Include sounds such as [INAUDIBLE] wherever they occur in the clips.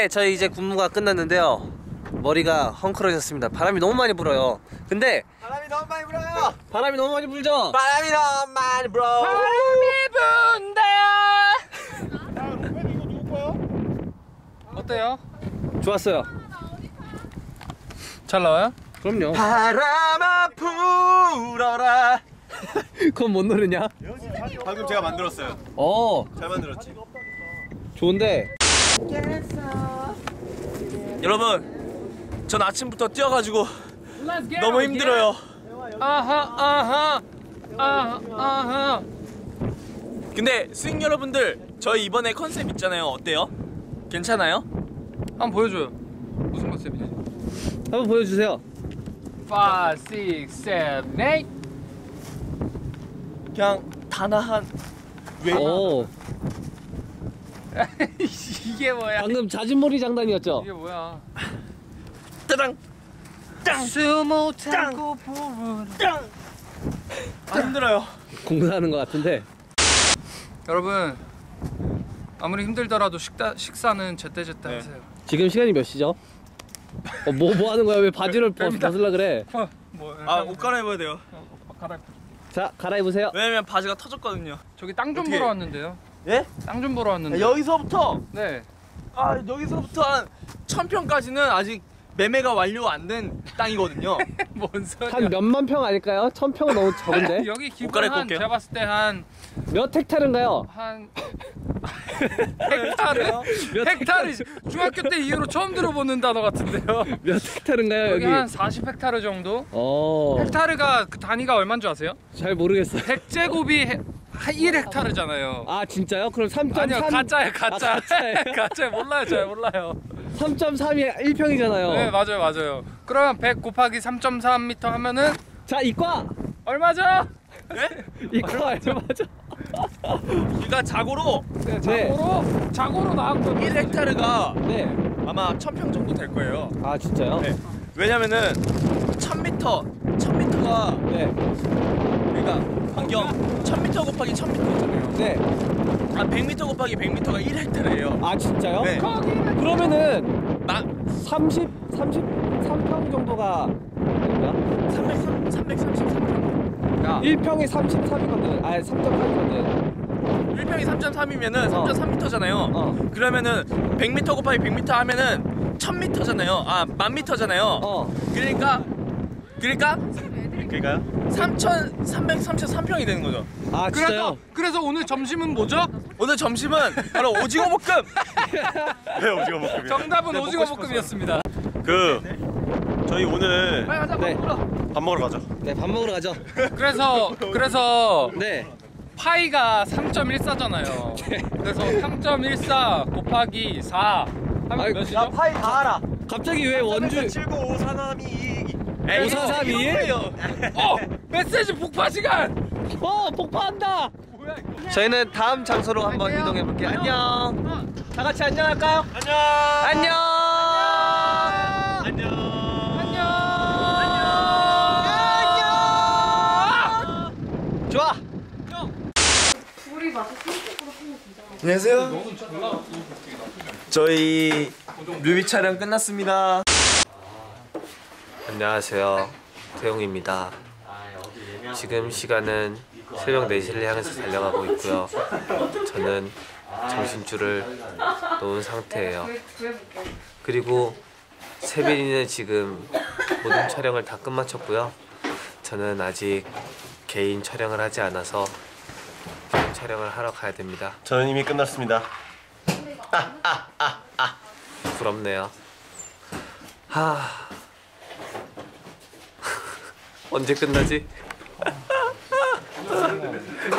네, 저희 이제 군무가 끝났는데요. 머리가 헝클어졌습니다. 바람이 너무 많이 불어요. 근데 바람이 너무 많이 불어요. 바람이 너무 많이 불죠? 바람이 너무 많이 불어. 어때요? 좋았어요. 잘 나와요? 그럼요. 바람아 불어라. [LAUGHS] 그건 뭔 노래냐? 방금 제가 만들었어요. 어, 잘 만들었지. 좋은데. 여러분, 전 아침부터 뛰어가지고 너무 힘들어요. 아하 아하 아하 아하 근데 스윙 여러분들, 저희 이번에 컨셉 있잖아요. 어때요? 괜찮아요? 한번 보여줘요 무슨 컨셉이지? 한번 보여주세요. 5, 6, 7, 8 그냥 단아한 왜? 오, 이게 뭐야 방금 자진몰이 장단이었죠? 이게 뭐야 따당 숨못 참고 부르는 아, 힘들어요. 공사하는 것 같은데. 여러분 아무리 힘들더라도 식다, 식사는 제때제때 네. 하세요 지금 시간이 몇 시죠? 어, 뭐, 뭐 하는 거야? 왜 바지를 벗. 벗으려 그래? 어, 뭐, 아, 옷 갈아입어야 돼요. 갈아입 자, 갈아입으세요. 왜냐면 바지가 터졌거든요. 저기 땅 좀 보러 왔는데요 예? 땅 좀 보러 왔는데 여기서부터 네 아 여기서부터 한 천평까지는 아직 매매가 완료 안 된 땅이거든요. [LAUGHS] 뭔 소리야 한 몇만 평 아닐까요? 천 평은 너무 적은데? [LAUGHS] 여기 옷 기본 갈아입고 한 올게요. 제가 봤을 때한 몇 헥타르인가요? 한 헥타르? [LAUGHS] 몇 헥타르 중학교 때 이후로 처음 들어보는 단어 같은데요. 몇 헥타르인가요, 여기 여기? 한 40헥타르 정도? 어, 헥타르가 그 단위가 얼마인 줄 아세요? 잘 모르겠어요. 100제곱이 1헥타르잖아요. 아, 진짜요? 그럼 3.3. 아니요 가짜예요 가짜. 아, 가짜예요? [LAUGHS] 가짜 몰라요 잘 몰라요. 3.3이 1평이잖아요. 네 맞아요 맞아요. 그러면 100 곱하기 3.3m 하면은 자, 이과! 얼마죠? [LAUGHS] 이과 얼마죠? 그러니까 자고로 네, 네. 자고로 자고로 나왔거든요. 1헥타르가 네. 아마 1000평 정도 될 거예요. 아, 진짜요? 네. 왜냐면은 1000m, 1000m가 네. 그러니까 반경 1000m 곱하기 1000m잖아요. 네. 아 100m 곱하기 100m가 1헥타르예요. 아, 진짜요? 네. 그러면은 나 30, 33평 정도가 아닌가? 300, 333평. 야 1평에 33이거든. 아, 3.3이거든. 1평이 3.3이면은 어. 3.3m잖아요. 어. 그러면은 100m 곱하기 100m 하면은 1000m잖아요. 아, 1000m잖아요. 어. 그러니까 그러니까 그러니까요? 3,333평이 되는 거죠. 아, 그래서 진짜요? 그래서 오늘 점심은 뭐죠? 오늘 점심은 바로 오징어 볶음. 왜 [LAUGHS] 오징어 볶음이요? 정답은 네, 오징어 먹고 볶음이었습니다. 그 저희 오늘 빨리 가자. 네. 밥 먹으러 가죠. 네, 밥 먹으러 가죠. 그래서 그래서 네. 파이가 3.14잖아요. 그래서 3.14 곱하기 4 하면 몇이죠? 파이 다 알아. 갑자기 왜 원주 79 542 5432? 어 메시지 폭파 시간. 어 폭파한다. 저희는 다음 장소로 한번 이동해 볼게요. 안녕. 다 같이 안녕할까요? 안녕. 안녕. 안녕. 좋아. 안녕하세요. 저희 뮤비 촬영 끝났습니다. 안녕하세요. 태용입니다. 지금 시간은 새벽 4시를 향해서 달려가고 있고요. 저는 정신줄을 놓은 상태예요. 그리고 세빈이는 지금 모든 촬영을 다 끝마쳤고요. 저는 아직 개인 촬영을 하지 않아서 개인 촬영을 하러 가야 됩니다. 저는 이미 끝났습니다. 부럽네요. 하 언제 끝나지?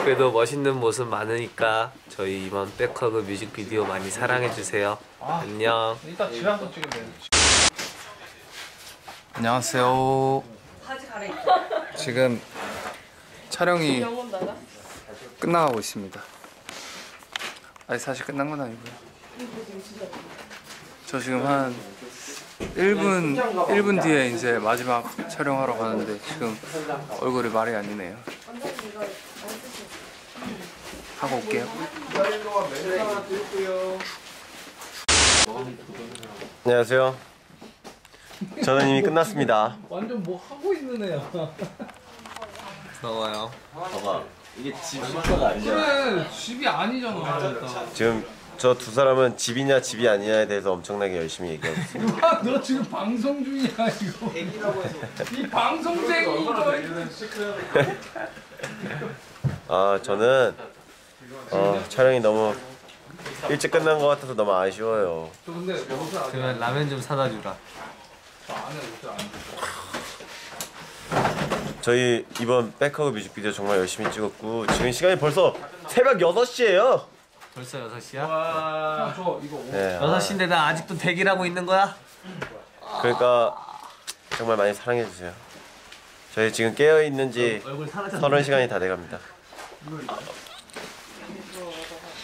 그래도 멋있는 모습 많으니까 저희 이번 Back Hug 뮤직비디오 많이 사랑해 주세요. 안녕. 돼. 안녕하세요. 지금 촬영이 끝나가고 있습니다. 아니 사실 끝난 건 아니고요. 저 지금 한 1분 1분 뒤에 이제 마지막 촬영하러 가는데 지금 얼굴이 말이 아니네요. 하고 올게요. 안녕하세요. 저는 이미 끝났습니다. 완전 뭐 하고 있는 애야. 부러워요. 봐봐. 이게 집 숙소가 아니잖아. 그래 집이 아니잖아. 지금 저 두 사람은 집이냐 집이 아니냐에 대해서 엄청나게 열심히 얘기하고. 아, [LAUGHS] 너 지금 방송 중이야 이거. 이 방송쟁이 이거. 아 [LAUGHS] 저는 어, 촬영이 너무 일찍 끝난 것 같아서 너무 아쉬워요. 저 근데 옷을 그러면 라면 좀 사다 주라. 안에 옷을 안 입고. 저희 이번 Back Hug 뮤직비디오 정말 열심히 찍었고 지금 시간이 벌써 새벽 6시예요. 벌써 6시야? 형, 저 이거 옷. 네, 아, 6시인데 나 아직도 대기하고 있는 거야? 그러니까 정말 많이 사랑해 주세요. 저희 지금 깨어 있는지 얼굴 사라졌네. 서른 시간이 다 돼갑니다.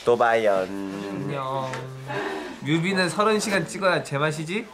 또 봐요. 안녕. 뮤비는 30시간 찍어야 제맛이지?